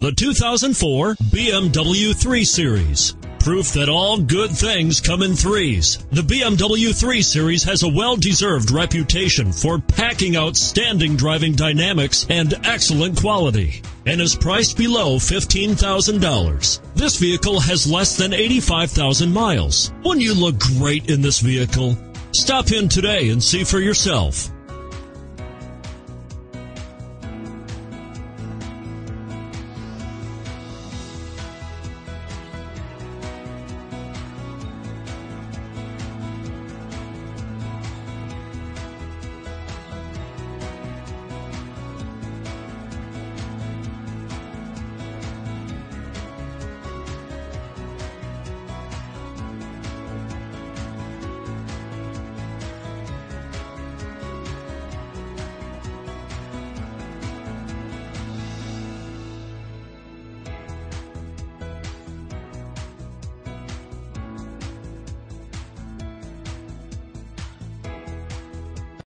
The 2004 BMW 3 Series. Proof that all good things come in threes. The BMW 3 Series has a well-deserved reputation for packing outstanding driving dynamics and excellent quality and is priced below $15,000. This vehicle has less than 85,000 miles. Wouldn't you look great in this vehicle? Stop in today and see for yourself.